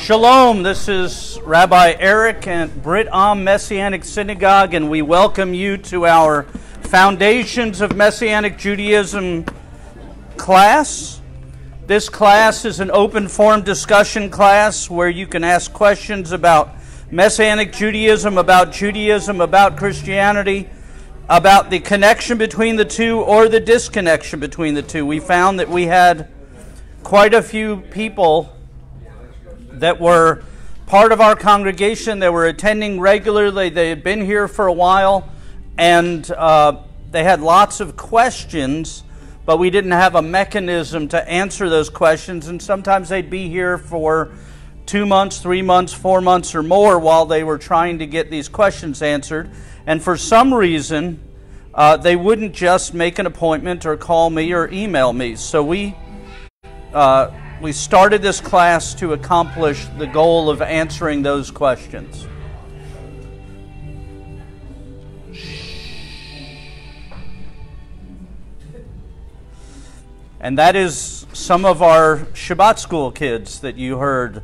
Shalom, this is Rabbi Eric at Brit Am Messianic Synagogue, and we welcome you to our Foundations of Messianic Judaism class. This class is an open form discussion class where you can ask questions about Messianic Judaism, about Judaism, about Christianity, about the connection between the two or the disconnection between the two. We found that we had quite a few people that were part of our congregation. They were attending regularly. They had been here for a while, and uh, they had lots of questions, but we didn't have a mechanism to answer those questions. And sometimes they'd be here for two months, three months, four months, or more while they were trying to get these questions answered. And for some reason, uh, they wouldn't just make an appointment or call me or email me. So we. Uh, we started this class to accomplish the goal of answering those questions. And that is some of our Shabbat school kids that you heard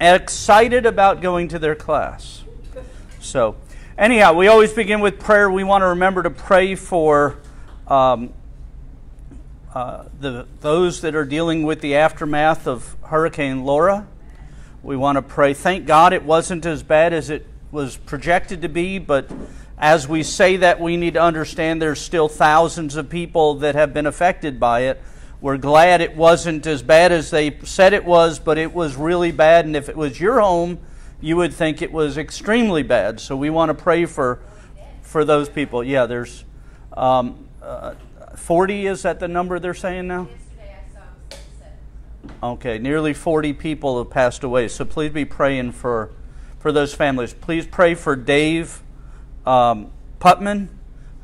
excited about going to their class. So, anyhow, we always begin with prayer. We want to remember to pray for um, uh, the, those that are dealing with the aftermath of Hurricane Laura. We want to pray. Thank God it wasn't as bad as it was projected to be, but as we say that, we need to understand there's still thousands of people that have been affected by it. We're glad it wasn't as bad as they said it was, but it was really bad. And if it was your home, you would think it was extremely bad. So we want to pray for for those people. Yeah, there's um, uh, 40 is that the number they're saying now? Okay, nearly 40 people have passed away. So please be praying for for those families. Please pray for Dave um, Putman,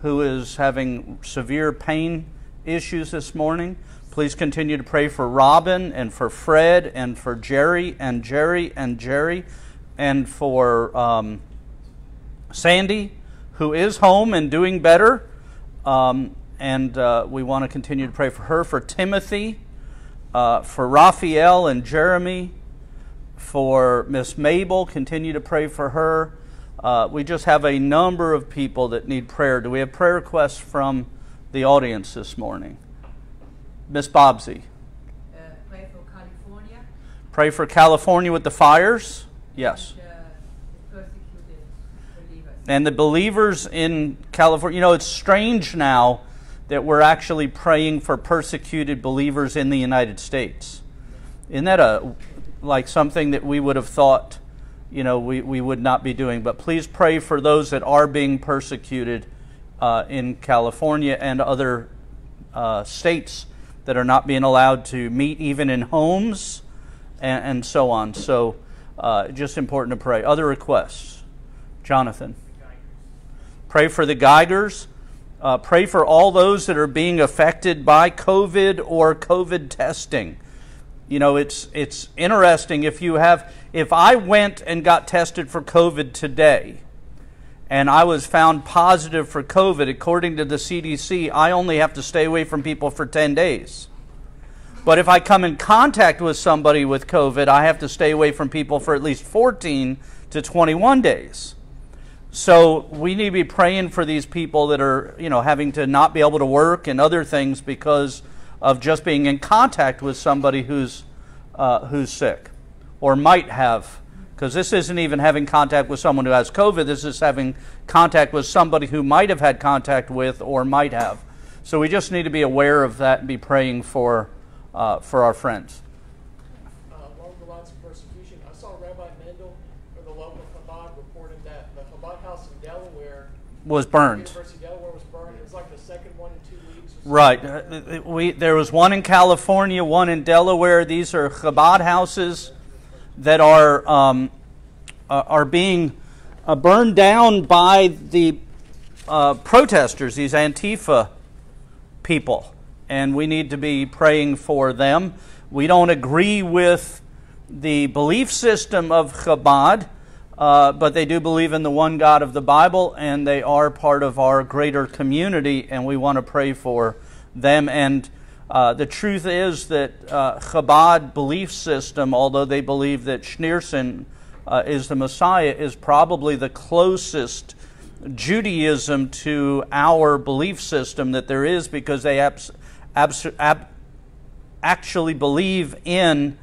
who is having severe pain issues this morning. Please continue to pray for Robin and for Fred and for Jerry and Jerry and Jerry and for um, Sandy, who is home and doing better. Um, and uh, we want to continue to pray for her, for Timothy, uh, for Raphael and Jeremy, for Miss Mabel. Continue to pray for her. Uh, we just have a number of people that need prayer. Do we have prayer requests from the audience this morning? Miss Bobsey. Uh, pray for California. Pray for California with the fires. Yes. And, uh, persecuted believers. And the believers in California, you know, it's strange now that we're actually praying for persecuted believers in the United States. Isn't that a like something that we would have thought, you know, we, we would not be doing? But please pray for those that are being persecuted uh, in California and other uh, states that are not being allowed to meet even in homes and, and so on. So, uh, just important to pray. Other requests? Jonathan. Pray for the Geigers. Uh, pray for all those that are being affected by COVID or COVID testing. You know, it's it's interesting if you have if I went and got tested for COVID today and I was found positive for COVID according to the CDC, I only have to stay away from people for 10 days. But if I come in contact with somebody with COVID, I have to stay away from people for at least 14 to 21 days. So we need to be praying for these people that are, you know, having to not be able to work and other things because of just being in contact with somebody who's uh, who's sick or might have. Because this isn't even having contact with someone who has COVID. This is having contact with somebody who might have had contact with or might have. So we just need to be aware of that and be praying for uh, for our friends. Uh, along the lines of persecution, I saw Rabbi Mendel from the local Chabad reported that the Chabad house in Delaware, Was burned. University of Delaware, was burned. It was like the second one in two weeks. burned. Right. Uh, We, there was one in California, one in Delaware. These are Chabad houses that are um, uh, are being uh, burned down by the uh, protesters, these Antifa people, and we need to be praying for them. We don't agree with the belief system of Chabad, uh, but they do believe in the one God of the Bible, and they are part of our greater community, and we want to pray for them. And Uh, the truth is that uh, Chabad belief system, although they believe that Schneerson uh, is the Messiah, is probably the closest Judaism to our belief system that there is because they abs- abs- ab- actually believe in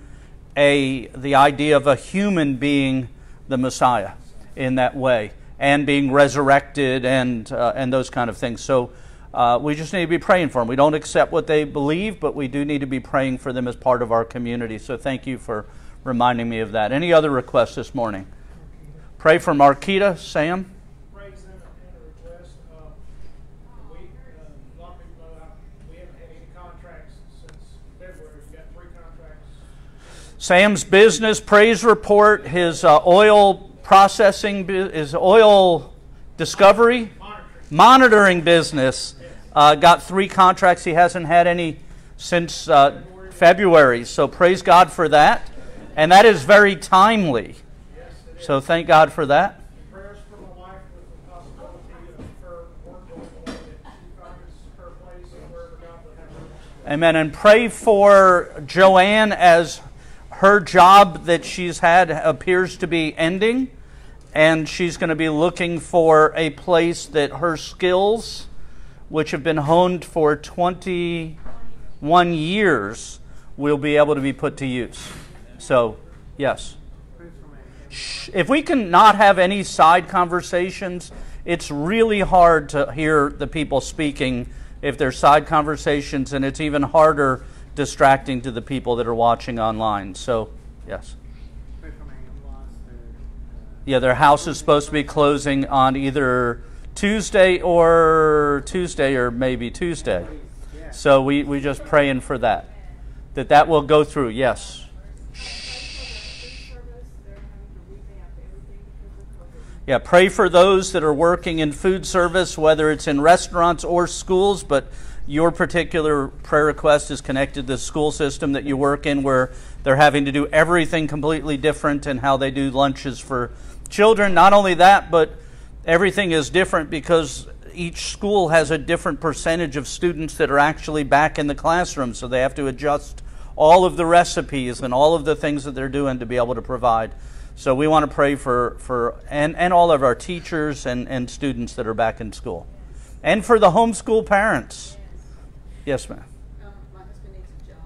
a, the idea of a human being the Messiah in that way and being resurrected and, uh, and those kind of things. So uh, we just need to be praying for them. We don't accept what they believe, but we do need to be praying for them as part of our community. So thank you for reminding me of that. Any other requests this morning? Pray for Marquita, Sam. praise and, and a request. Uh, we, uh, a lot of people know how we haven't had any contracts since February. We've got three contracts. Sam's business praise report, his uh, oil processing, his oil discovery, Monitoring. monitoring business, uh, got three contracts. He hasn't had any since uh, February. So praise God for that. And that is very timely. So thank God for that. Amen. And pray for Joanne as her job that she's had appears to be ending. And she's going to be looking for a place that her skills, which have been honed for 21 years, will be able to be put to use. So, yes. If we can not have any side conversations, it's really hard to hear the people speaking if there's side conversations, and it's even harder distracting to the people that are watching online. So, yes. Yeah, their house is supposed to be closing on either Tuesday or Tuesday or maybe Tuesday. So we, we just praying for that. That that will go through, yes. Yeah, pray for those that are working in food service, whether it's in restaurants or schools, but your particular prayer request is connected to the school system that you work in where they're having to do everything completely different in how they do lunches for children. Not only that, but everything is different because each school has a different percentage of students that are actually back in the classroom, so they have to adjust all of the recipes and all of the things that they're doing to be able to provide. So we want to pray for, for and, and all of our teachers and, and students that are back in school. And for the homeschool parents. Yes, ma'am. Um, my husband needs a job.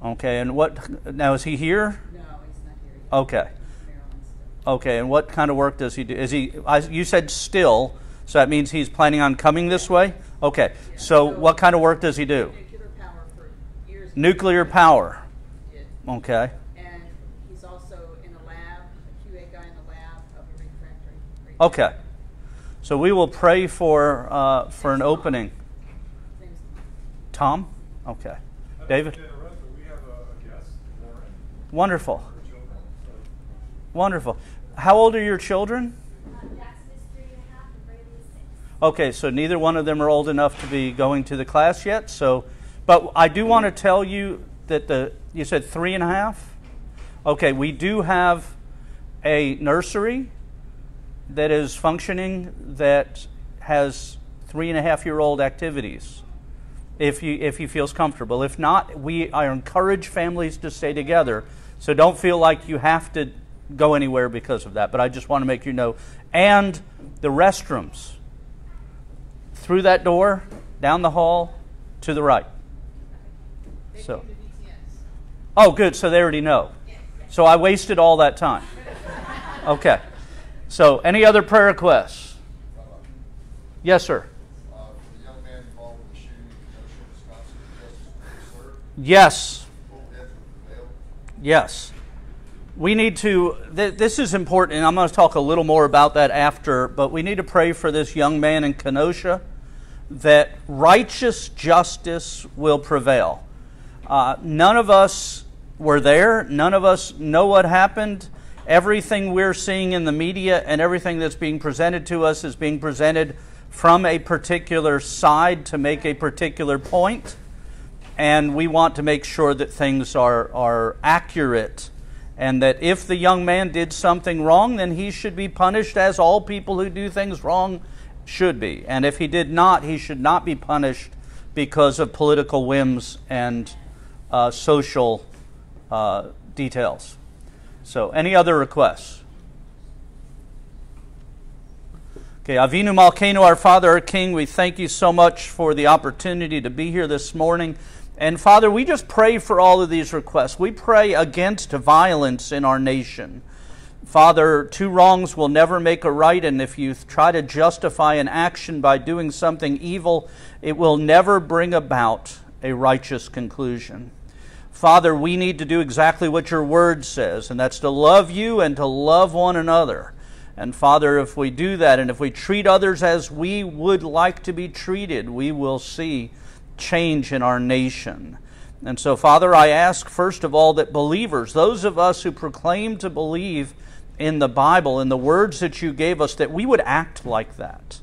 and- Okay, and what now is he here? No, he's not here. He's Okay. in Maryland still. Okay, and what kind of work does he do? Is he I, you said still, so that means he's planning on coming this way? Okay. So what kind of work does he do? Nuclear power for years. Nuclear power. Okay. And he's also in a lab, a QA guy in the lab of a refractory. Okay. So we will pray for uh, for an opening. Name's Tom? Okay. David? To interrupt, but we have a, a guest, Lauren, Wonderful. her children. So Wonderful. How old are your children? Uh, Jackson is three and a half and Brady is six. Okay, so neither one of them are old enough to be going to the class yet. So, but I do want to tell you that the you said three and a half. Okay, we do have a nursery that is functioning that has three and a half year old activities. If you if he feels comfortable. If not, we I encourage families to stay together. So don't feel like you have to go anywhere because of that. But I just want to make you know. And the restrooms through that door, down the hall, to the right. So. Oh, good. So they already know. So I wasted all that time. Okay. So, any other prayer requests? Yes, sir. Uh, for the young man involved with the shooting in Kenosha, Wisconsin, justice will be served, Yes. Yes. We need to, th- this is important, and I'm going to talk a little more about that after, but we need to pray for this young man in Kenosha that righteous justice will prevail. Uh, none of us were there, none of us know what happened. Everything we're seeing in the media and everything that's being presented to us is being presented from a particular side to make a particular point and we want to make sure that things are, are accurate and that if the young man did something wrong, then he should be punished as all people who do things wrong should be. And if he did not, he should not be punished because of political whims and uh, social uh, details. So, any other requests? Okay, Avinu Malkeinu, our Father, our King, we thank you so much for the opportunity to be here this morning. And Father, we just pray for all of these requests. We pray against violence in our nation. Father, two wrongs will never make a right, and if you try to justify an action by doing something evil, it will never bring about a righteous conclusion. Father, we need to do exactly what your word says, and that's to love you and to love one another. And Father, if we do that and if we treat others as we would like to be treated, we will see change in our nation. And so, Father, I ask first of all that believers, those of us who proclaim to believe in the Bible, in the words that you gave us, that we would act like that.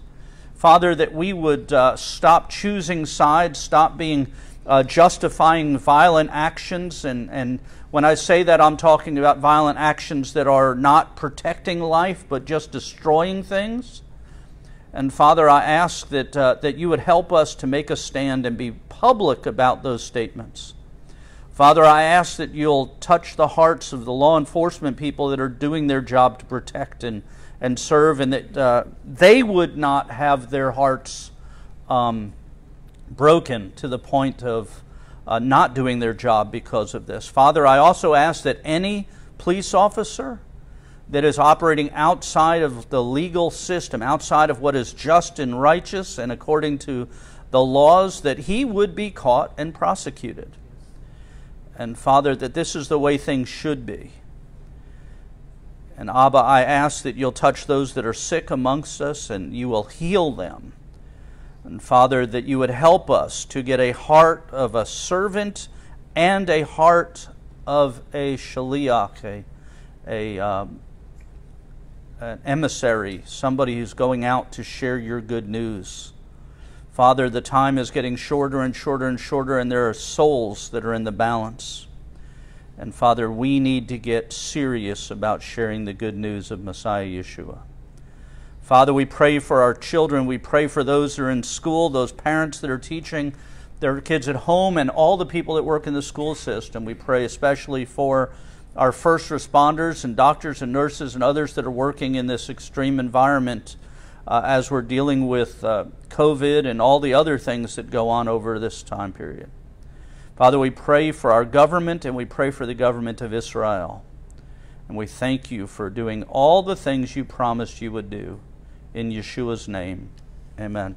Father, that we would uh, stop choosing sides, stop being uh, justifying violent actions and, and when I say that, I'm talking about violent actions that are not protecting life, but just destroying things. And Father, I ask that, uh, that you would help us to make a stand and be public about those statements. Father, I ask that you'll touch the hearts of the law enforcement people that are doing their job to protect and, and serve, and that uh, they would not have their hearts um, broken to the point of uh, not doing their job because of this. Father, I also ask that any police officer that is operating outside of the legal system, outside of what is just and righteous and according to the laws, that he would be caught and prosecuted. And Father, that this is the way things should be. And Abba, I ask that you'll touch those that are sick amongst us and you will heal them. And Father, that you would help us to get a heart of a servant and a heart of a shaliach, a, a um, an emissary, somebody who's going out to share your good news. Father, the time is getting shorter and shorter and shorter, and there are souls that are in the balance. And Father, we need to get serious about sharing the good news of Messiah Yeshua. Father, we pray for our children. We pray for those that are in school, those parents that are teaching their kids at home, and all the people that work in the school system. We pray especially for our first responders and doctors and nurses and others that are working in this extreme environment uh, as we're dealing with uh, COVID and all the other things that go on over this time period. Father, we pray for our government and we pray for the government of Israel. And we thank you for doing all the things you promised you would do in Yeshua's name. Amen.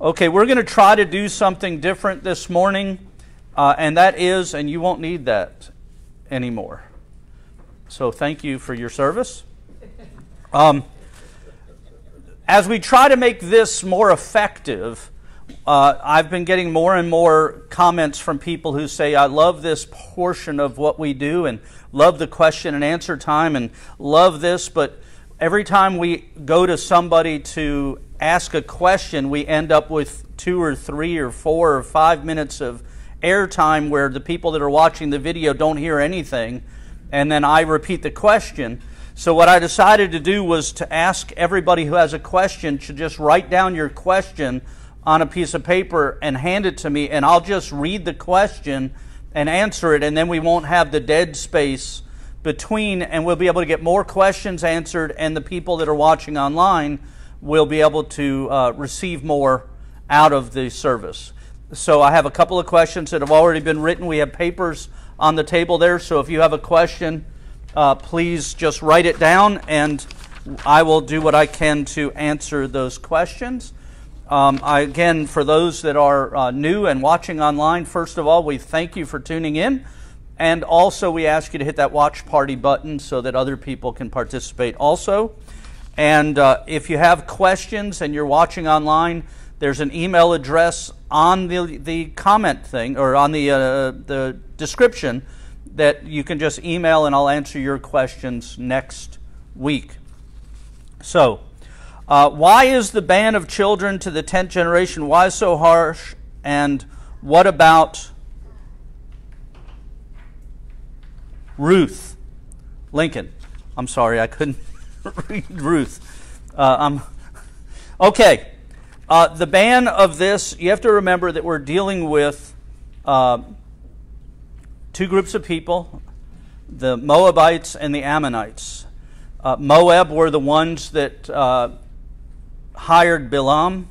Okay, we're going to try to do something different this morning, uh, and that is, and you won't need that anymore. So thank you for your service. Um, as we try to make this more effective, uh, I've been getting more and more comments from people who say, I love this portion of what we do and love the question and answer time and love this, but every time we go to somebody to ask a question, we end up with two or three or four or five minutes of airtime where the people that are watching the video don't hear anything, and then I repeat the question. So, what I decided to do was to ask everybody who has a question to just write down your question on a piece of paper and hand it to me, and I'll just read the question and answer it, and then we won't have the dead space between, and we'll be able to get more questions answered, and the people that are watching online will be able to uh, receive more out of the service. So I have a couple of questions that have already been written. We have papers on the table there, so if you have a question, uh, please just write it down, and I will do what I can to answer those questions. Um, I, again, for those that are uh, new and watching online, first of all, we thank you for tuning in. And also, we ask you to hit that watch party button so that other people can participate also. And uh, if you have questions and you're watching online, there's an email address on the, the comment thing or on the, uh, the description that you can just email and I'll answer your questions next week. So, uh, why is the ban of children to the 10th generation? Why so harsh? And what about Ruth Lincoln. I'm sorry, I couldn't read Ruth. Uh, um, okay, Uh, the ban of this, you have to remember that we're dealing with uh, two groups of people the Moabites and the Ammonites. Uh, Moab were the ones that uh, hired Bilam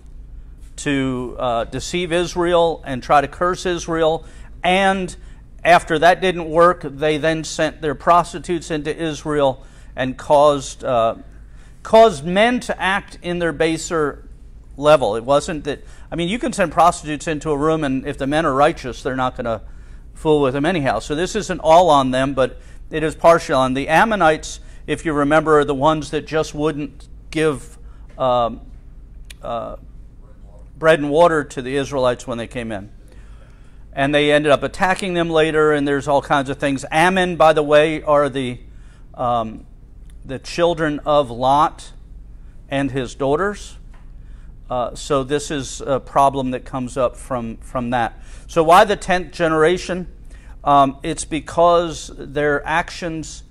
to uh, deceive Israel and try to curse Israel. And after that didn't work, they then sent their prostitutes into Israel and caused, uh, caused men to act in their baser level. It wasn't that, I mean, you can send prostitutes into a room, and if the men are righteous, they're not going to fool with them anyhow. So this isn't all on them, but it is partial on the Ammonites. If you remember, are the ones that just wouldn't give um, uh, bread and water to the Israelites when they came in. And they ended up attacking them later, and there's all kinds of things. Ammon, by the way, are the um, the children of Lot and his daughters. Uh, so this is a problem that comes up from, from that. So why the 10th generation? Um, it's because their actions,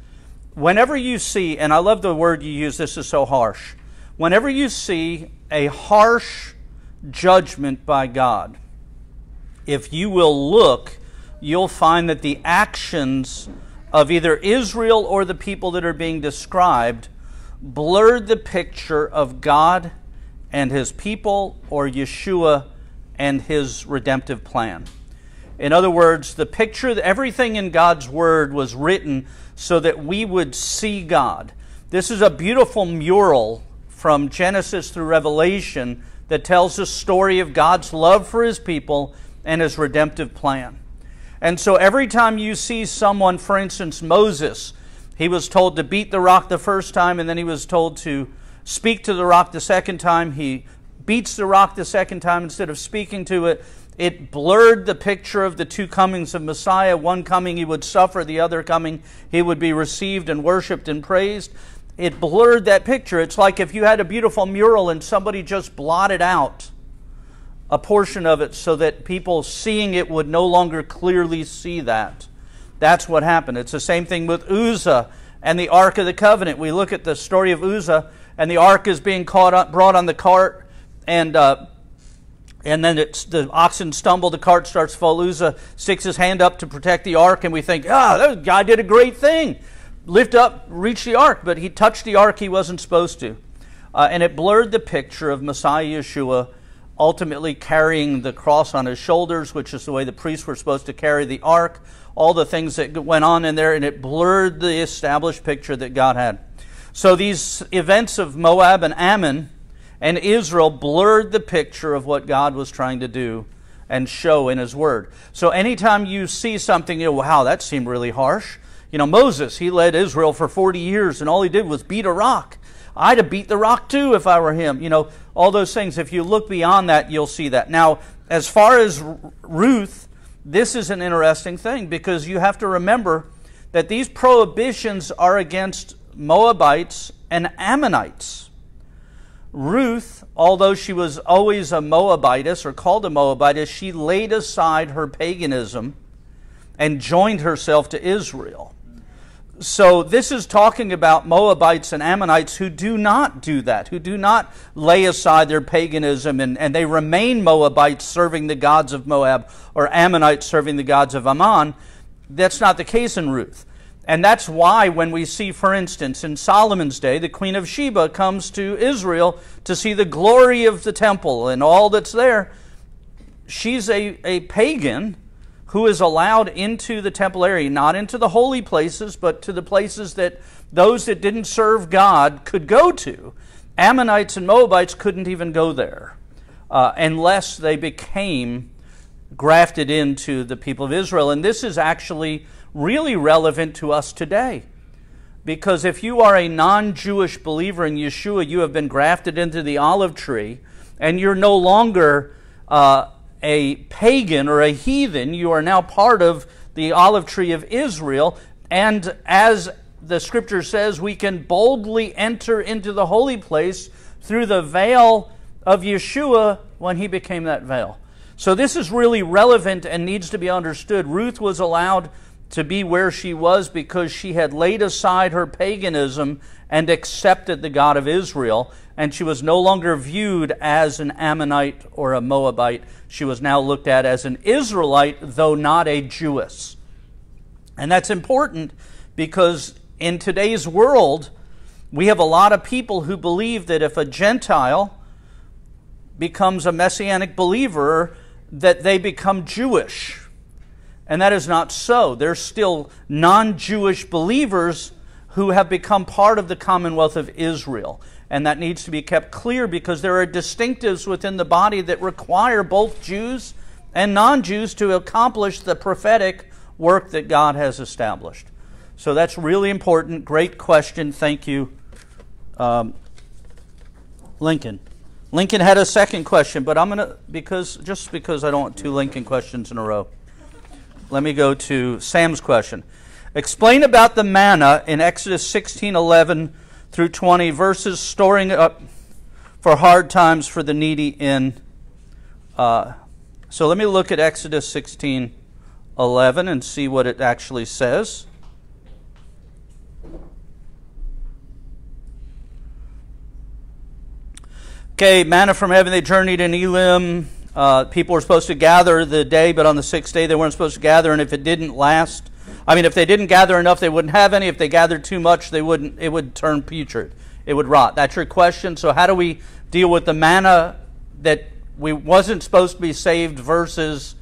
whenever you see, and I love the word you use, this is so harsh. Whenever you see a harsh judgment by God, if you will look, you'll find that the actions of either Israel or the people that are being described blurred the picture of God and his people or Yeshua and his redemptive plan. In other words, the picture, everything in God's Word was written so that we would see God. This is a beautiful mural from Genesis through Revelation that tells the story of God's love for His people and His redemptive plan. And so every time you see someone, for instance, Moses, he was told to beat the rock the first time and then he was told to speak to the rock the second time. He beats the rock the second time instead of speaking to it. It blurred the picture of the two comings of Messiah. One coming he would suffer, the other coming he would be received and worshiped and praised. It blurred that picture. It's like if you had a beautiful mural and somebody just blotted out a portion of it so that people seeing it would no longer clearly see that. That's what happened. It's the same thing with Uzzah and the Ark of the Covenant. We look at the story of Uzzah and the ark is being caught up, brought on the cart, and uh, and then the oxen stumble, the cart starts full. Uzzah sticks his hand up to protect the ark, and we think, ah, oh, that guy did a great thing. Lift up, reach the ark, but he touched the ark he wasn't supposed to. Uh, and it blurred the picture of Messiah Yeshua ultimately carrying the cross on his shoulders, which is the way the priests were supposed to carry the ark, all the things that went on in there, and it blurred the established picture that God had. So these events of Moab and Ammon and Israel blurred the picture of what God was trying to do and show in His Word. So anytime you see something, you know, wow, that seemed really harsh. You know, Moses, he led Israel for 40 years and all he did was beat a rock. I'd have beat the rock too if I were him. You know, all those things. If you look beyond that, you'll see that. Now, as far as Ruth, this is an interesting thing because you have to remember that these prohibitions are against Moabites and Ammonites. Ruth, although she was always a Moabitess or called a Moabitess, she laid aside her paganism and joined herself to Israel. So, this is talking about Moabites and Ammonites who do not do that, who do not lay aside their paganism and, and they remain Moabites serving the gods of Moab or Ammonites serving the gods of Ammon. That's not the case in Ruth. And that's why, when we see, for instance, in Solomon's day, the Queen of Sheba comes to Israel to see the glory of the temple and all that's there, she's a, a pagan who is allowed into the temple area, not into the holy places, but to the places that those that didn't serve God could go to. Ammonites and Moabites couldn't even go there uh, unless they became grafted into the people of Israel. And this is actually really relevant to us today. Because if you are a non Jewish believer in Yeshua, you have been grafted into the olive tree, and you're no longer uh, a pagan or a heathen. You are now part of the olive tree of Israel. And as the scripture says, we can boldly enter into the holy place through the veil of Yeshua when he became that veil. So this is really relevant and needs to be understood. Ruth was allowed to be where she was because she had laid aside her paganism and accepted the God of Israel, and she was no longer viewed as an Ammonite or a Moabite. She was now looked at as an Israelite, though not a Jewess. And that's important because in today's world, we have a lot of people who believe that if a Gentile becomes a messianic believer, that they become Jewish. And that is not so. There's still non Jewish believers who have become part of the Commonwealth of Israel. And that needs to be kept clear because there are distinctives within the body that require both Jews and non Jews to accomplish the prophetic work that God has established. So that's really important. Great question. Thank you, um, Lincoln. Lincoln had a second question, but I'm gonna because just because I don't want two Lincoln questions in a row. Let me go to Sam's question. Explain about the manna in Exodus 16:11 through 20 verses storing up for hard times for the needy in. Uh, so let me look at Exodus 16:11 and see what it actually says. Okay, manna from heaven, they journeyed in Elim. Uh, people were supposed to gather the day, but on the sixth day they weren't supposed to gather, and if it didn't last, I mean, if they didn't gather enough, they wouldn't have any. If they gathered too much, they wouldn't. It would turn putrid. It would rot. That's your question. So, how do we deal with the manna that we wasn't supposed to be saved versus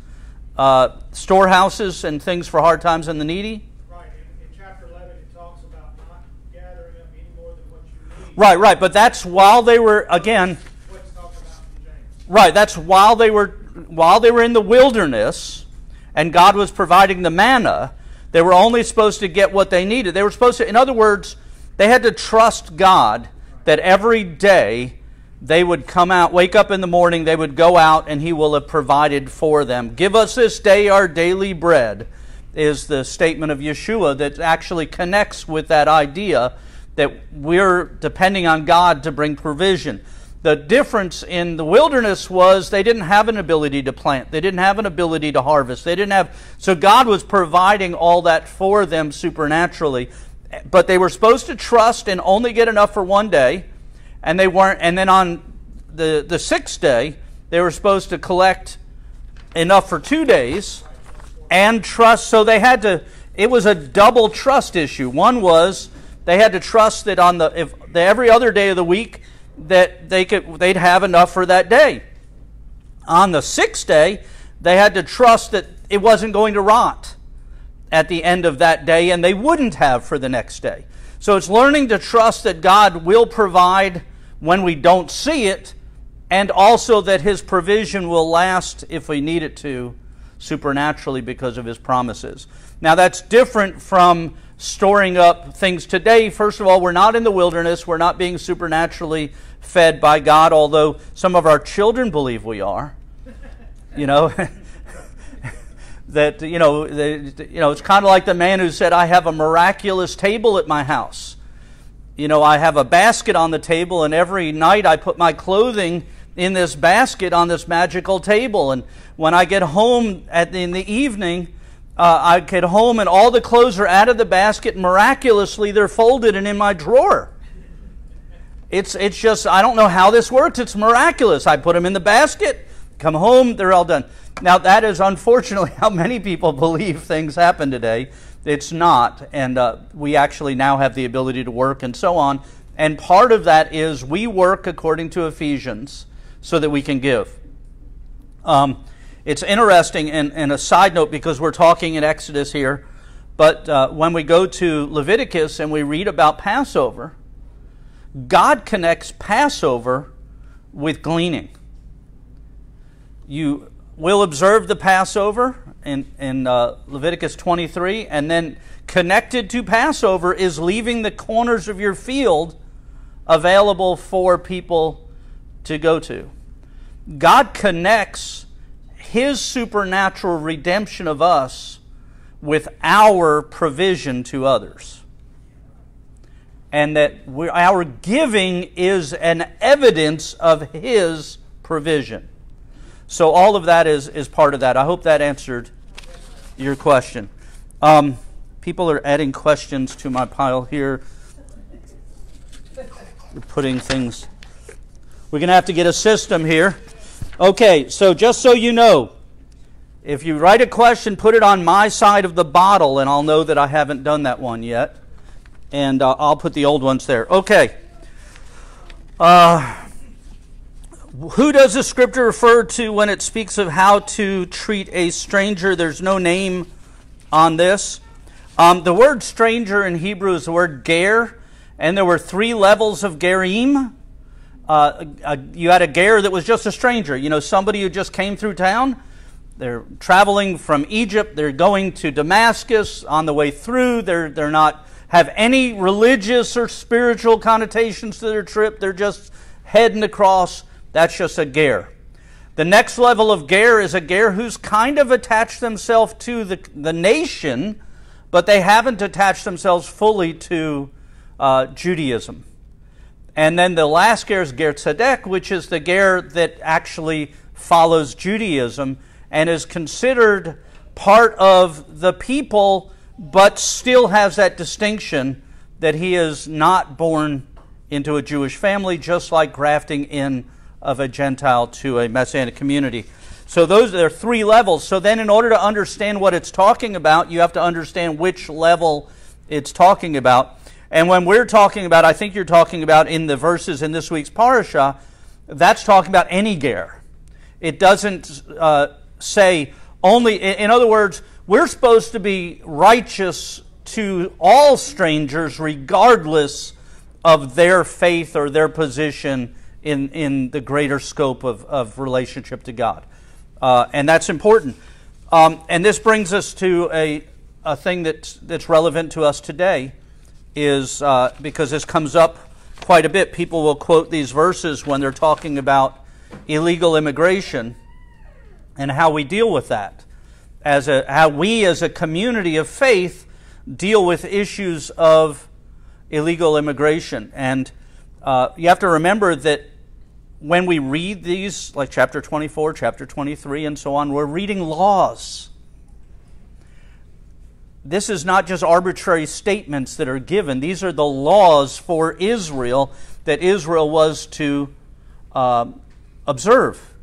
uh, storehouses and things for hard times and the needy? Right, in, in chapter eleven, it talks about not gathering up any more than what you need. Right, right. But that's while they were again. What's talked about in James. Right, that's while they were while they were in the wilderness and God was providing the manna, they were only supposed to get what they needed. They were supposed to in other words, they had to trust God that every day they would come out, wake up in the morning, they would go out and he will have provided for them. Give us this day our daily bread is the statement of Yeshua that actually connects with that idea that we're depending on God to bring provision. The difference in the wilderness was they didn't have an ability to plant. They didn't have an ability to harvest. They didn't have so God was providing all that for them supernaturally. But they were supposed to trust and only get enough for one day, and they weren't and then on the the sixth day they were supposed to collect enough for 2 days and trust so they had to it was a double trust issue. One was they had to trust that on the if the, every other day of the week that they could they'd have enough for that day. On the sixth day, they had to trust that it wasn't going to rot at the end of that day, and they wouldn't have for the next day. So it's learning to trust that God will provide when we don't see it, and also that His provision will last if we need it to supernaturally because of His promises. Now, that's different from storing up things today. First of all, we're not in the wilderness, we're not being supernaturally fed by God, although some of our children believe we are. You know, that you know, the, you know, it's kind of like the man who said, "I have a miraculous table at my house." You know, I have a basket on the table, and every night I put my clothing in this basket on this magical table. And when I get home at in the evening, uh, I get home and all the clothes are out of the basket. Miraculously, they're folded and in my drawer. It's, it's just, I don't know how this works. It's miraculous. I put them in the basket, come home, they're all done. Now, that is unfortunately how many people believe things happen today. It's not. And uh, we actually now have the ability to work and so on. And part of that is we work according to Ephesians so that we can give. Um, it's interesting, and, and, a side note, because we're talking in Exodus here, but uh, when we go to Leviticus and we read about Passover, God connects Passover with gleaning. You will observe the Passover in, in uh, Leviticus 23, and then connected to Passover is leaving the corners of your field available for people to go to. God connects His supernatural redemption of us with our provision to others and that our giving is an evidence of His provision. So, all of that is, is part of that. I hope that answered your question. Um, people are adding questions to my pile here. We're putting things. We're going to have to get a system here. Okay, so just so you know, if you write a question, put it on my side of the bottle, and I'll know that I haven't done that one yet. And uh, I'll put the old ones there. Okay. Uh, who does the scripture refer to when it speaks of how to treat a stranger? There's no name on this. Um, the word stranger in Hebrew is the word ger, and there were three levels of gerim. Uh, uh, you had a ger that was just a stranger, you know, somebody who just came through town. They're traveling from Egypt, they're going to Damascus on the way through. They're, they're not have any religious or spiritual connotations to their trip. They're just heading across. That's just a ger. The next level of ger is a ger who's kind of attached themselves to the, the nation, but they haven't attached themselves fully to uh, Judaism. And then the last ger is ger tzedek, which is the ger that actually follows Judaism and is considered part of the people but still has that distinction that he is not born into a Jewish family, just like grafting in of a Gentile to a Messianic community. So those are three levels. So then, in order to understand what it's talking about, you have to understand which level it's talking about. And when we're talking about, I think you're talking about in the verses in this week's parasha, that's talking about any ger. It doesn't uh, say only. In other words, we're supposed to be righteous to all strangers, regardless of their faith or their position in, in the greater scope of, of relationship to God. Uh, and that's important. Um, and this brings us to a, a thing that's, that's relevant to us today, is uh, because this comes up quite a bit. People will quote these verses when they're talking about illegal immigration and how we deal with that as a, how we as a community of faith deal with issues of illegal immigration. And uh, you have to remember that when we read these, like chapter 24, chapter 23, and so on, we're reading laws. This is not just arbitrary statements that are given, these are the laws for Israel that Israel was to uh, observe.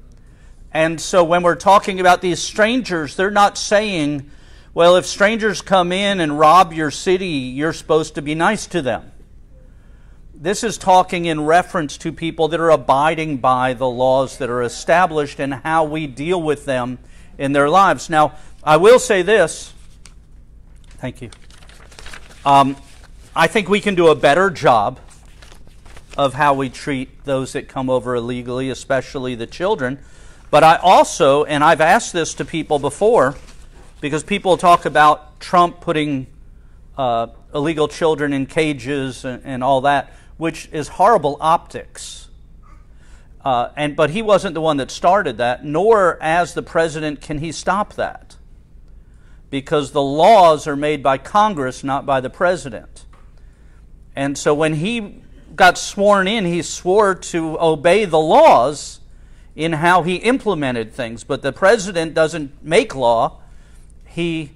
And so when we're talking about these strangers, they're not saying, well, if strangers come in and rob your city, you're supposed to be nice to them. This is talking in reference to people that are abiding by the laws that are established and how we deal with them in their lives. Now, I will say this. Thank you. Um, I think we can do a better job of how we treat those that come over illegally, especially the children. But I also, and I've asked this to people before, because people talk about Trump putting uh, illegal children in cages and, and, all that, which is horrible optics. Uh, and but he wasn't the one that started that, nor as the president can he stop that, because the laws are made by Congress, not by the president. And so when he got sworn in, he swore to obey the laws in how he implemented things. But the president doesn't make law, he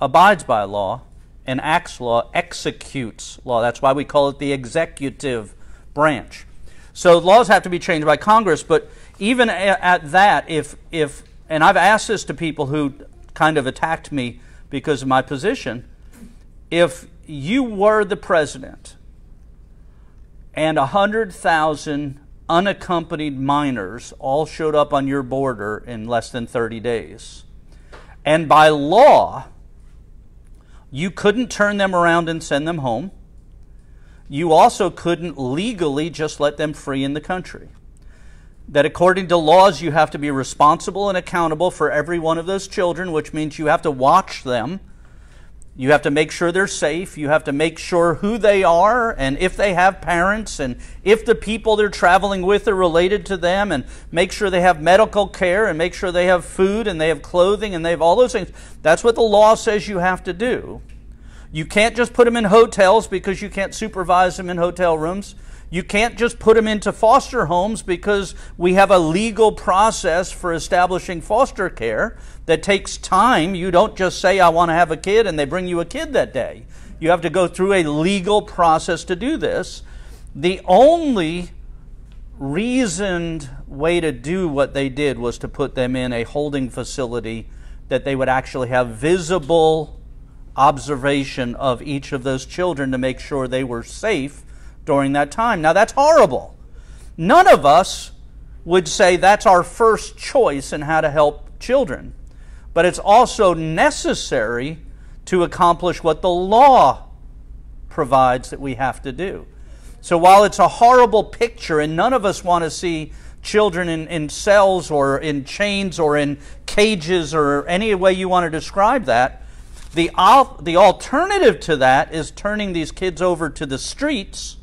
abides by law and acts law, executes law. That's why we call it the executive branch. So laws have to be changed by Congress, but even at that, if, if and I've asked this to people who kind of attacked me because of my position, if you were the president and 100,000 unaccompanied minors all showed up on your border in less than 30 days. And by law, you couldn't turn them around and send them home. You also couldn't legally just let them free in the country. That according to laws, you have to be responsible and accountable for every one of those children, which means you have to watch them you have to make sure they're safe. You have to make sure who they are and if they have parents and if the people they're traveling with are related to them and make sure they have medical care and make sure they have food and they have clothing and they have all those things. That's what the law says you have to do. You can't just put them in hotels because you can't supervise them in hotel rooms. You can't just put them into foster homes because we have a legal process for establishing foster care that takes time. You don't just say, I want to have a kid, and they bring you a kid that day. You have to go through a legal process to do this. The only reasoned way to do what they did was to put them in a holding facility that they would actually have visible observation of each of those children to make sure they were safe during that time. Now, that's horrible. None of us would say that's our first choice in how to help children, but it's also necessary to accomplish what the law provides that we have to do. So, while it's a horrible picture, and none of us want to see children in, in cells or in chains or in cages or any way you want to describe that, the, the alternative to that is turning these kids over to the streets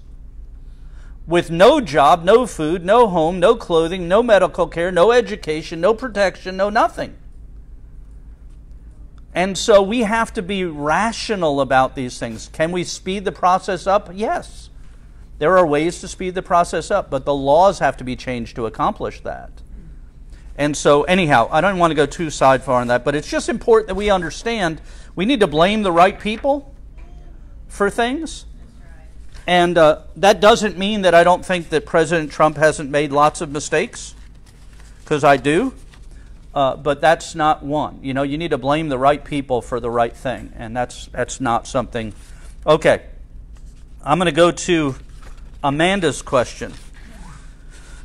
with no job, no food, no home, no clothing, no medical care, no education, no protection, no nothing. And so we have to be rational about these things. Can we speed the process up? Yes. There are ways to speed the process up, but the laws have to be changed to accomplish that. And so, anyhow, I don't want to go too side far on that, but it's just important that we understand we need to blame the right people for things. And uh, that doesn't mean that I don't think that President Trump hasn't made lots of mistakes, because I do. Uh, but that's not one. You know, you need to blame the right people for the right thing, and that's that's not something. Okay, I'm going to go to Amanda's question.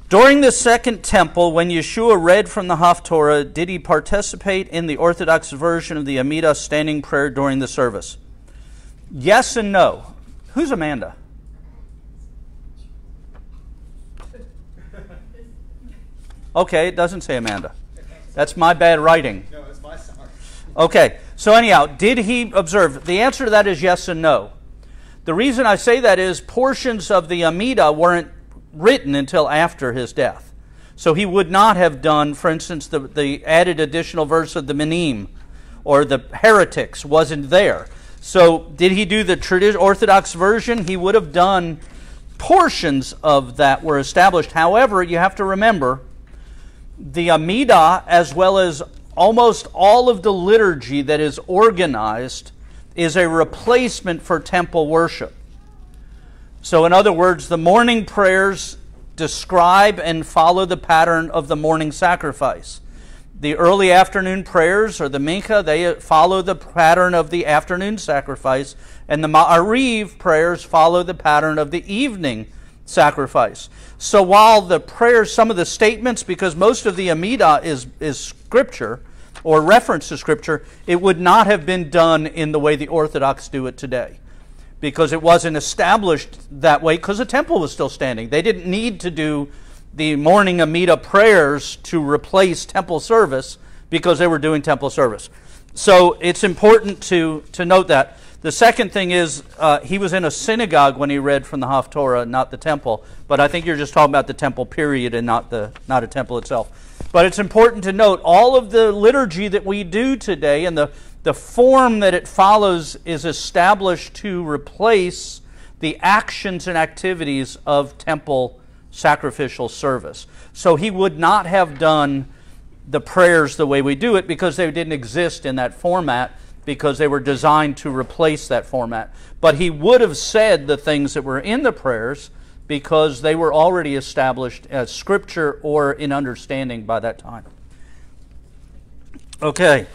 During the Second Temple, when Yeshua read from the Haftorah, did he participate in the Orthodox version of the Amidah standing prayer during the service? Yes and no. Who's Amanda? Okay, it doesn't say Amanda. That's my bad writing. No, it's my sorry. Okay, so anyhow, did he observe? The answer to that is yes and no. The reason I say that is portions of the Amida weren't written until after his death. So he would not have done, for instance, the, the added additional verse of the Minim or the heretics wasn't there. So did he do the tradi- Orthodox version? He would have done portions of that were established. However, you have to remember the Amida, as well as almost all of the liturgy that is organized, is a replacement for temple worship. So, in other words, the morning prayers describe and follow the pattern of the morning sacrifice. The early afternoon prayers, or the Mincha, they follow the pattern of the afternoon sacrifice, and the Ma'ariv prayers follow the pattern of the evening sacrifice. So while the prayers, some of the statements, because most of the Amidah is, is scripture or reference to scripture, it would not have been done in the way the Orthodox do it today. Because it wasn't established that way, because the temple was still standing. They didn't need to do the morning Amida prayers to replace temple service because they were doing temple service. So it's important to, to note that. The second thing is uh, he was in a synagogue when he read from the Haftorah, not the temple. But I think you're just talking about the temple period and not the not a temple itself. But it's important to note all of the liturgy that we do today and the the form that it follows is established to replace the actions and activities of temple sacrificial service. So he would not have done the prayers the way we do it because they didn't exist in that format because they were designed to replace that format. But he would have said the things that were in the prayers because they were already established as scripture or in understanding by that time. Okay.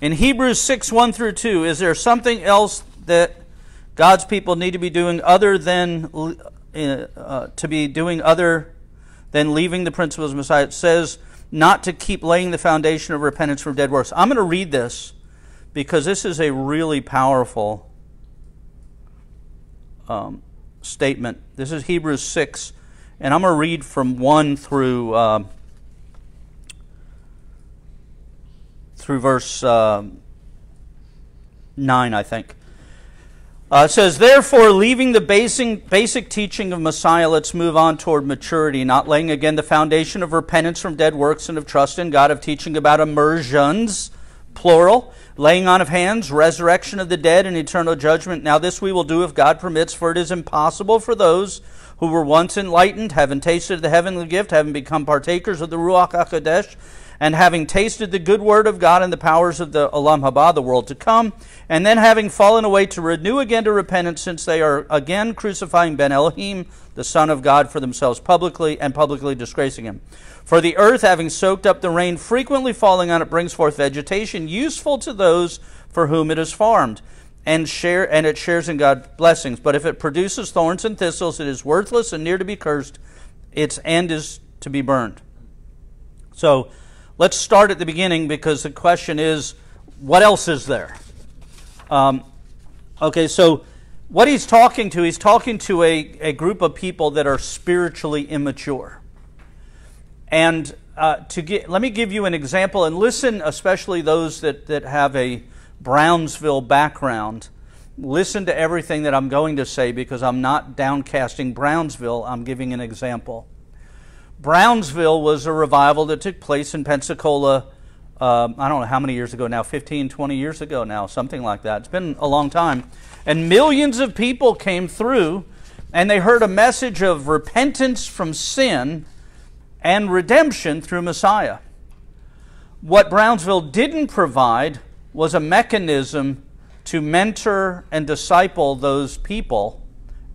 In Hebrews 6 1 through 2, is there something else that God's people need to be doing other than uh, uh, to be doing other than leaving the principles of Messiah? It says, not to keep laying the foundation of repentance from dead works. I'm going to read this because this is a really powerful um, statement. This is Hebrews 6, and I'm going to read from 1 through, uh, through verse uh, 9, I think. Uh, it says, Therefore, leaving the basic, basic teaching of Messiah, let's move on toward maturity, not laying again the foundation of repentance from dead works and of trust in God, of teaching about immersions, plural, laying on of hands, resurrection of the dead, and eternal judgment. Now, this we will do if God permits, for it is impossible for those who were once enlightened, having tasted the heavenly gift, having become partakers of the Ruach HaKodesh, and having tasted the good word of God and the powers of the Olam Haba, the world to come, and then having fallen away to renew again to repentance, since they are again crucifying Ben Elohim, the Son of God, for themselves publicly, and publicly disgracing him. For the earth, having soaked up the rain frequently falling on it, brings forth vegetation useful to those for whom it is farmed, and share and it shares in God's blessings. But if it produces thorns and thistles, it is worthless and near to be cursed. Its end is to be burned. So let's start at the beginning because the question is, what else is there? Um, okay, so what he's talking to, he's talking to a, a group of people that are spiritually immature. And uh, to get, let me give you an example, and listen, especially those that, that have a Brownsville background. Listen to everything that I'm going to say because I'm not downcasting Brownsville, I'm giving an example. Brownsville was a revival that took place in Pensacola, um, I don't know how many years ago now, 15, 20 years ago now, something like that. It's been a long time. And millions of people came through and they heard a message of repentance from sin and redemption through Messiah. What Brownsville didn't provide was a mechanism to mentor and disciple those people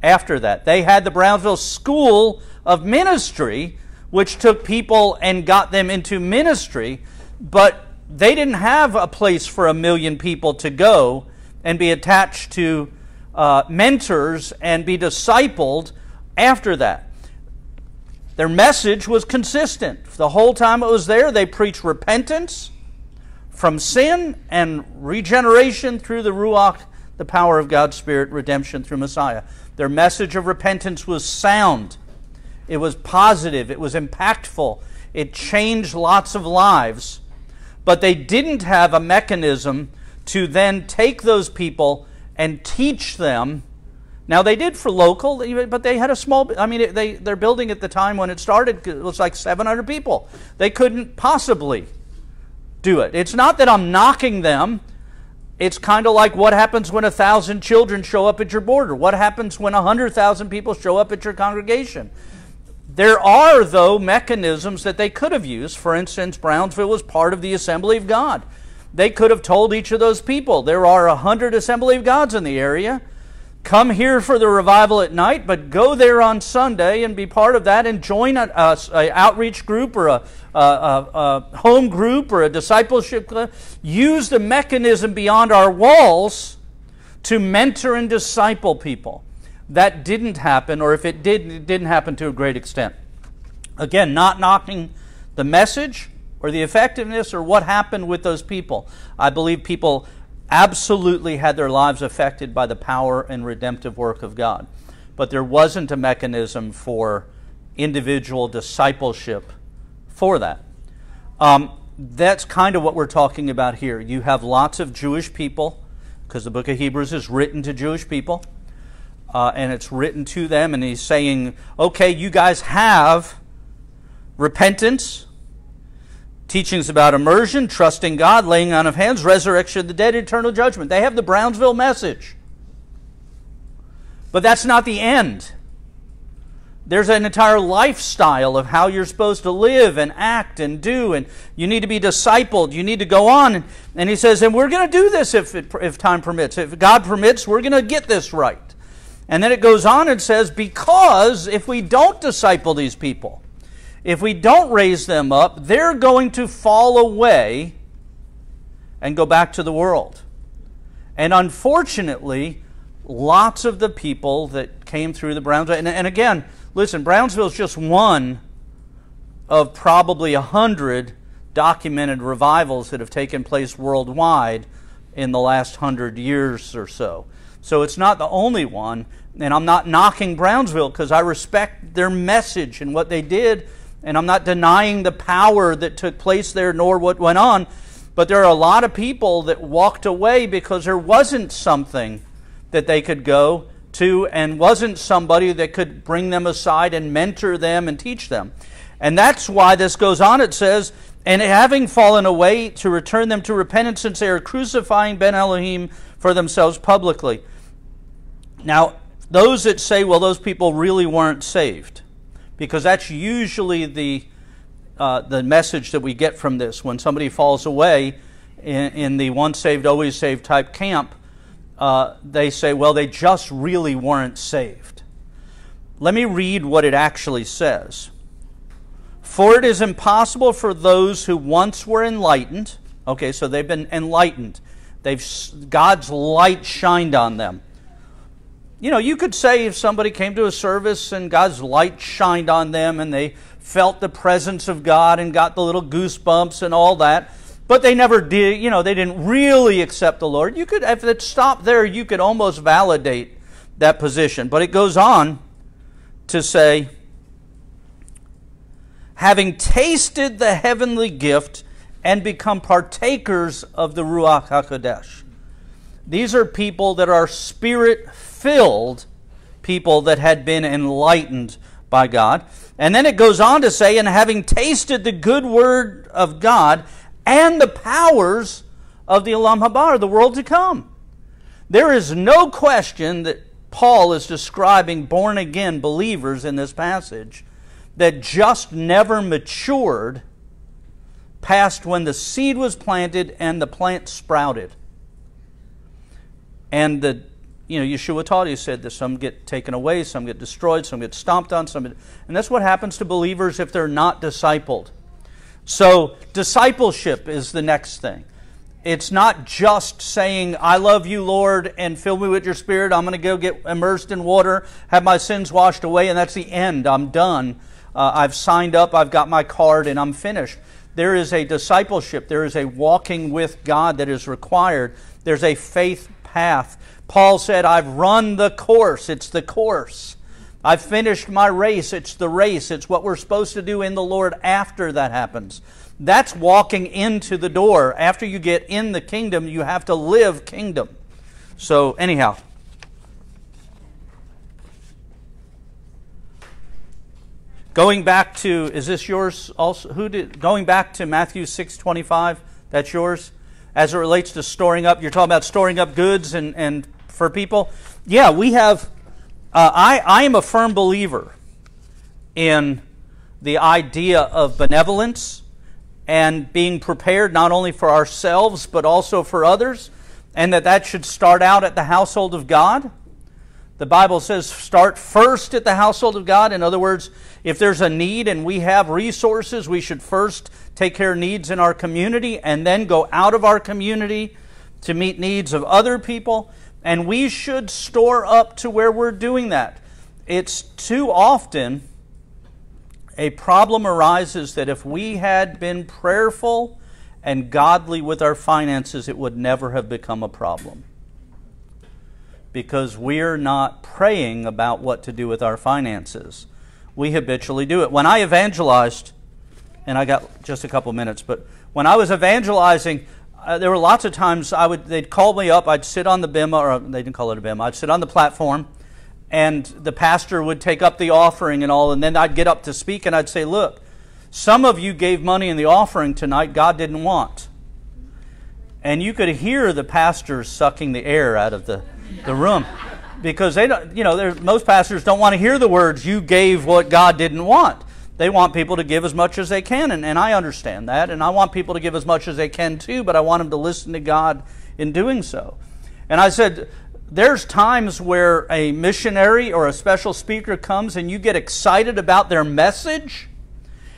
after that. They had the Brownsville School of Ministry, which took people and got them into ministry, but they didn't have a place for a million people to go and be attached to uh, mentors and be discipled after that. Their message was consistent. The whole time it was there, they preached repentance from sin and regeneration through the Ruach, the power of God's Spirit, redemption through Messiah. Their message of repentance was sound, it was positive, it was impactful, it changed lots of lives. But they didn't have a mechanism to then take those people and teach them. Now they did for local, but they had a small. I mean, they their building at the time when it started it was like 700 people. They couldn't possibly do it. It's not that I'm knocking them. It's kind of like what happens when a thousand children show up at your border. What happens when a hundred thousand people show up at your congregation? There are, though, mechanisms that they could have used. For instance, Brownsville was part of the Assembly of God. They could have told each of those people, there are a hundred Assembly of Gods in the area. Come here for the revival at night, but go there on Sunday and be part of that and join an outreach group or a, a, a, a home group or a discipleship club. Use the mechanism beyond our walls to mentor and disciple people. That didn't happen, or if it did, it didn't happen to a great extent. Again, not knocking the message or the effectiveness or what happened with those people. I believe people absolutely had their lives affected by the power and redemptive work of God. But there wasn't a mechanism for individual discipleship for that. Um, that's kind of what we're talking about here. You have lots of Jewish people, because the book of Hebrews is written to Jewish people, uh, and it's written to them, and he's saying, okay, you guys have repentance, teachings about immersion, trusting God, laying on of hands, resurrection of the dead, eternal judgment. They have the Brownsville message. But that's not the end. There's an entire lifestyle of how you're supposed to live and act and do, and you need to be discipled. You need to go on. And he says, and we're going to do this if, it, if time permits. If God permits, we're going to get this right. And then it goes on and says, because if we don't disciple these people, if we don't raise them up, they're going to fall away and go back to the world. And unfortunately, lots of the people that came through the Brownsville, and, and again, listen, Brownsville is just one of probably a hundred documented revivals that have taken place worldwide in the last hundred years or so. So it's not the only one. And I'm not knocking Brownsville because I respect their message and what they did and I'm not denying the power that took place there nor what went on. But there are a lot of people that walked away because there wasn't something that they could go to and wasn't somebody that could bring them aside and mentor them and teach them. And that's why this goes on. It says, and having fallen away, to return them to repentance, since they are crucifying Ben Elohim for themselves publicly. Now, those that say, well, those people really weren't saved, because that's usually the uh, the message that we get from this. When somebody falls away in, in the once saved, always saved type camp, uh, they say, well, they just really weren't saved. Let me read what it actually says. For it is impossible for those who once were enlightened, okay, so they've been enlightened. They've God's light shined on them. You know, you could say if somebody came to a service and God's light shined on them and they felt the presence of God and got the little goosebumps and all that, but they never did, you know, they didn't really accept the Lord. You could, if it stopped there, you could almost validate that position. But it goes on to say, having tasted the heavenly gift and become partakers of the Ruach HaKodesh. These are people that are spirit filled, people that had been enlightened by God. And then it goes on to say, and having tasted the good word of God and the powers of the Olam Haba, the world to come. There is no question that Paul is describing born again believers in this passage that just never matured past when the seed was planted and the plant sprouted. And the you know, Yeshua taught, he said that some get taken away, some get destroyed, some get stomped on, some get, and that's what happens to believers if they're not discipled. So, discipleship is the next thing. It's not just saying, I love you, Lord, and fill me with your spirit. I'm going to go get immersed in water, have my sins washed away, and that's the end. I'm done. Uh, I've signed up, I've got my card, and I'm finished. There is a discipleship, there is a walking with God that is required, there's a faith path Paul said, I've run the course. It's the course. I've finished my race. It's the race. It's what we're supposed to do in the Lord after that happens. That's walking into the door. After you get in the kingdom, you have to live kingdom. So, anyhow. Going back to, is this yours also? Who did, going back to Matthew 6 25, that's yours? As it relates to storing up, you're talking about storing up goods and, and for people? Yeah, we have. Uh, I, I am a firm believer in the idea of benevolence and being prepared not only for ourselves but also for others, and that that should start out at the household of God. The Bible says start first at the household of God. In other words, if there's a need and we have resources, we should first take care of needs in our community and then go out of our community to meet needs of other people. And we should store up to where we're doing that. It's too often a problem arises that if we had been prayerful and godly with our finances, it would never have become a problem. Because we're not praying about what to do with our finances. We habitually do it. When I evangelized, and I got just a couple minutes, but when I was evangelizing, uh, there were lots of times I would they'd call me up. I'd sit on the bima, or they didn't call it a bima. I'd sit on the platform, and the pastor would take up the offering and all, and then I'd get up to speak, and I'd say, "Look, some of you gave money in the offering tonight. God didn't want." And you could hear the pastors sucking the air out of the, the room because they don't, you know, most pastors don't want to hear the words, you gave what God didn't want. They want people to give as much as they can, and, and I understand that, and I want people to give as much as they can too, but I want them to listen to God in doing so. And I said, there's times where a missionary or a special speaker comes and you get excited about their message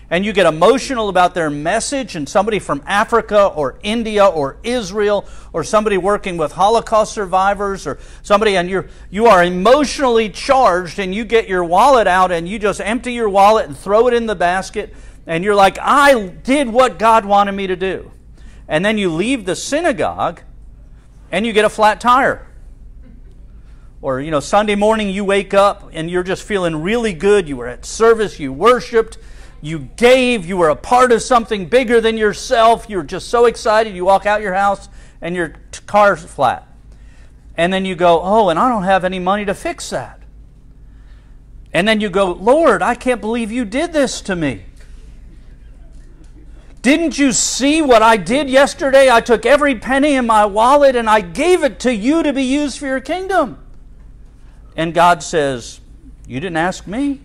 and you get emotional about their message, and somebody from Africa or India or Israel or somebody working with Holocaust survivors or somebody, and you're, you are emotionally charged, and you get your wallet out and you just empty your wallet and throw it in the basket, and you're like, I did what God wanted me to do. And then you leave the synagogue and you get a flat tire. Or, you know, Sunday morning you wake up and you're just feeling really good. You were at service, you worshiped, you gave, you were a part of something bigger than yourself. You're just so excited. You walk out your house and your car's flat. And then you go, Oh, and I don't have any money to fix that. And then you go, Lord, I can't believe you did this to me. Didn't you see what I did yesterday? I took every penny in my wallet and I gave it to you to be used for your kingdom. And God says, You didn't ask me.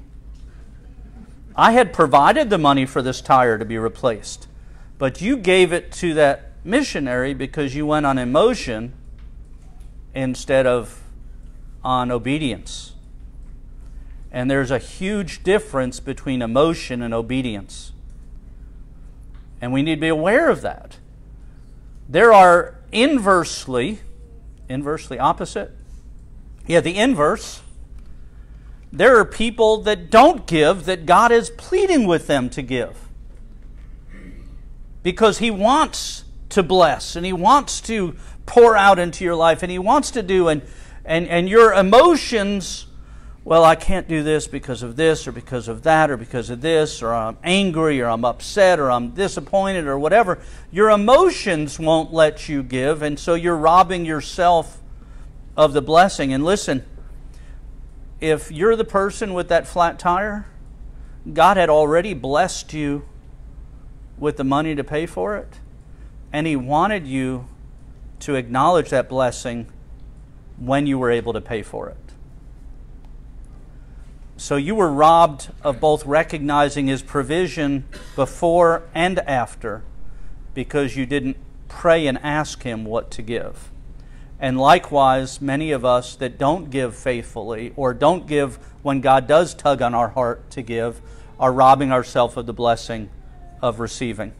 I had provided the money for this tire to be replaced, but you gave it to that missionary because you went on emotion instead of on obedience. And there's a huge difference between emotion and obedience. And we need to be aware of that. There are inversely, inversely opposite. Yeah, the inverse. There are people that don't give that God is pleading with them to give. Because He wants to bless and He wants to pour out into your life and He wants to do, and, and, and your emotions well, I can't do this because of this or because of that or because of this or I'm angry or I'm upset or I'm disappointed or whatever. Your emotions won't let you give, and so you're robbing yourself of the blessing. And listen, if you're the person with that flat tire, God had already blessed you with the money to pay for it, and He wanted you to acknowledge that blessing when you were able to pay for it. So you were robbed of both recognizing his provision before and after because you didn't pray and ask him what to give. And likewise, many of us that don't give faithfully or don't give when God does tug on our heart to give are robbing ourselves of the blessing of receiving.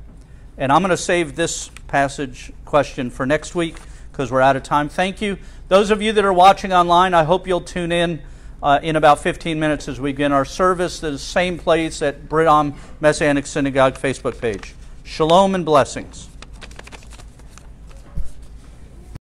And I'm going to save this passage question for next week because we're out of time. Thank you. Those of you that are watching online, I hope you'll tune in uh, in about 15 minutes as we begin our service. at The same place at Brit Ahm Messianic Synagogue Facebook page. Shalom and blessings.